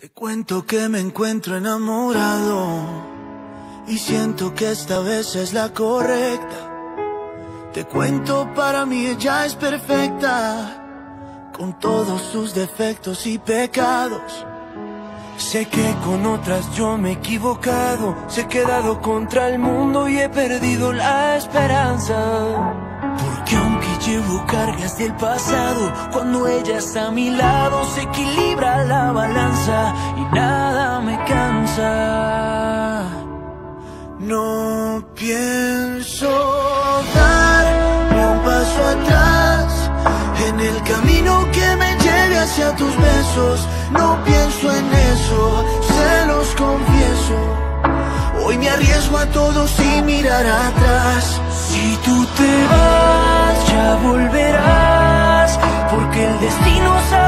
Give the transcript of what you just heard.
Te cuento que me encuentro enamorado y siento que esta vez es la correcta. Te cuento para mí ella es perfecta, con todos sus defectos y pecados. Sé que con otras yo me he equivocado, se he quedado contra el mundo y he perdido la esperanza. Llevo cargas del pasado, cuando ella está a mi lado se equilibra la balanza y nada me cansa. No pienso dar un paso atrás en el camino que me lleve hacia tus besos. No pienso en eso, se los confieso. Hoy me arriesgo a todo sin mirar atrás. Si tú te vas, el destino sabe